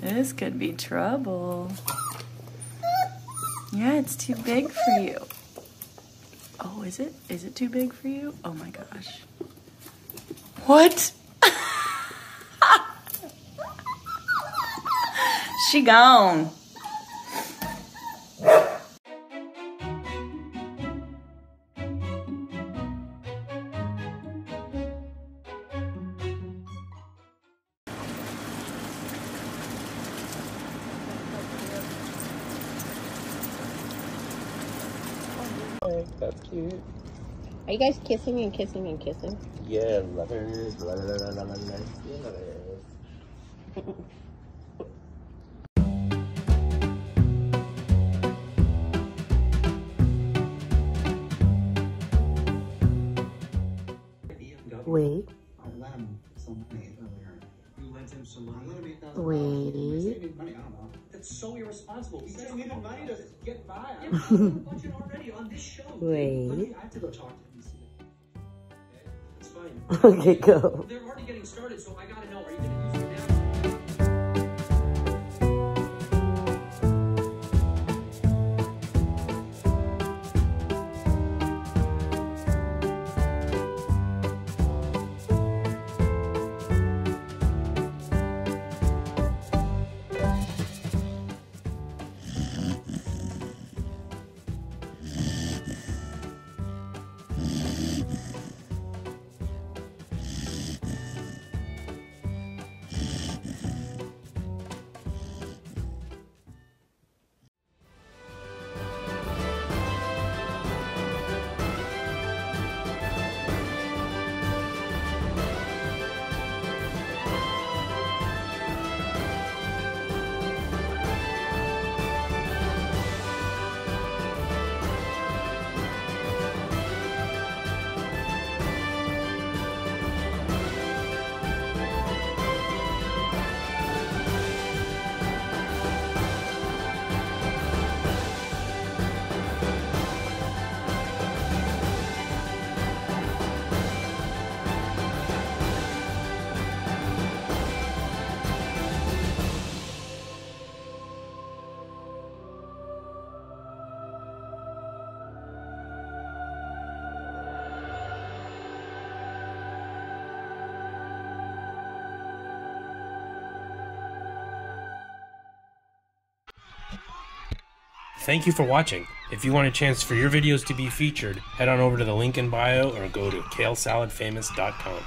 This could be trouble. Yeah, it's too big for you. Oh, is it? Is it too big for you? Oh my gosh. What? she gone. That's cute. Are you guys kissing and kissing and kissing? Yeah, lovers. La, la, la, la, la, la, la. Yeah, lovers. Wait, I lent him some money earlier. You lent him some I money? lent him eight thousand Wait. dollars. Saving money, I don't know. That's so irresponsible. You guys needed money to get by. I Yeah, don't we have a budget already on this show. Wait. Let me, I have to go talk to him and see it. Okay? It's fine. Okay, go. Thank you for watching. If you want a chance for your videos to be featured, head on over to the link in bio or go to kalesaladfamous.com.